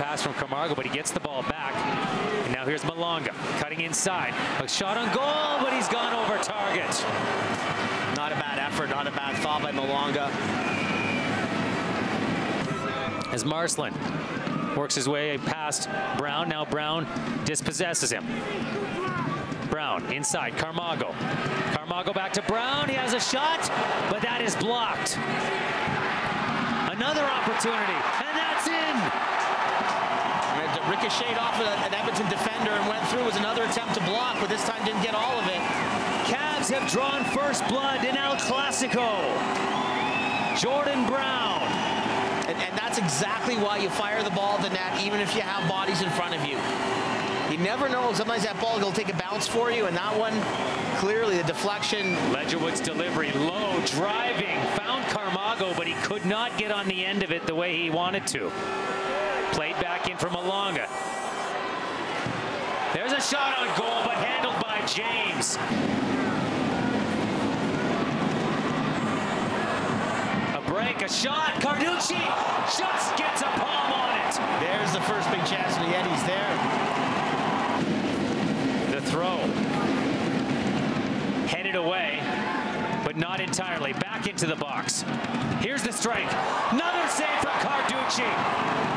pass from Camargo, but he gets the ball back. And now here's Malonga cutting inside. A shot on goal, but he's gone over target. Not a bad effort, not a bad thought by Malonga. As Marcelin works his way past Brown. Now Brown dispossesses him. Brown inside, Camargo. Camargo back to Brown. He has a shot, but that is blocked. Another opportunity, and that's in. Ricocheted off of an Edmonton defender and went through. It was another attempt to block, but this time didn't get all of it. Cavs have drawn first blood in El Clasico. Jordan Brown. And, and that's exactly why you fire the ball at the net, even if you have bodies in front of you. You never know. Sometimes that ball will take a bounce for you, and that one, clearly the deflection. Ledgerwood's delivery, low, driving, found Camargo, but he could not get on the end of it the way he wanted to. Played back in for Malonga. There's a shot on goal, but handled by James. A break, a shot. Carducci just gets a palm on it. There's the first big chance for the Eddies there. The throw. Headed away, but not entirely. Back into the box. Here's the strike. Another save from Carducci.